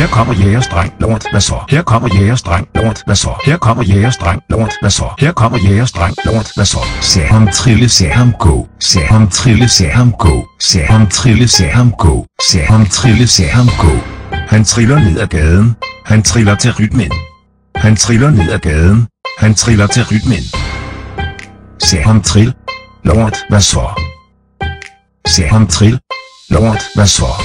Her kommer jægerstreng, lort, hvad så? Her kommer jægerstreng, lort, hvad så? Her kommer jægerstreng, lort, hvad så? Her kommer jægerstreng, lort, hvad så? Se ham trille, se ham gå. Se ham trille, se ham gå. Se ham trille, se ham gå. Se ham trille, se ham gå. Han triller ned ad gaden. Han triller til rytmen. Han triller ned ad gaden. Han triller til rytmen. Se ham trill. Lort, hvad så? Se ham trill. Lort, hvad så?